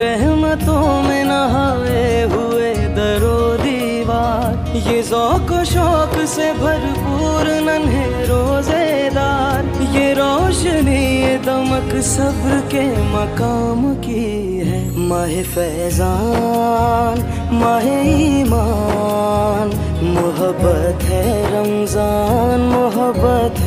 रहमतों में नहाए हुए दरो दीवार। ये जौक शौक से भरपूर नन्हे रोजेदार ये रोशनी, ये दमक सब्र के मकाम की है। माह फैजान, माह ईमान। मोहब्बत है रमज़ान, मोहब्बत